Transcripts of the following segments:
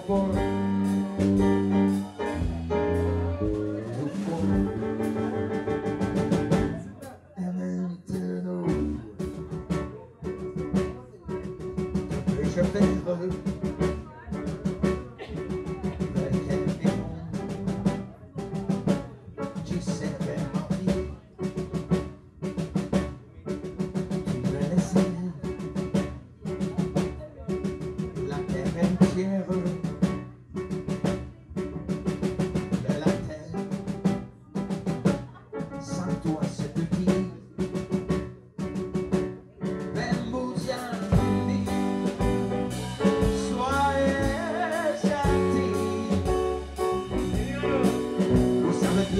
for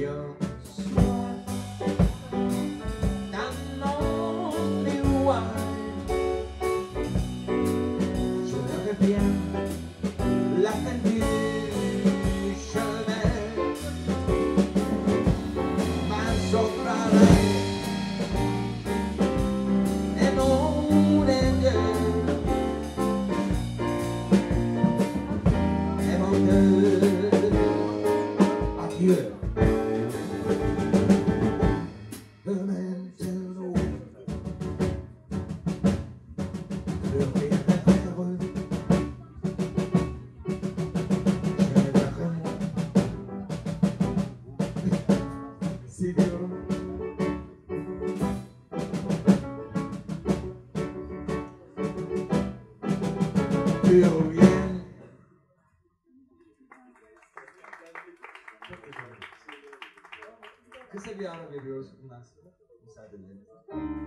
Yeah. billion. Kısa bir ara veriyoruz bundan sonra. Müsaadenizle.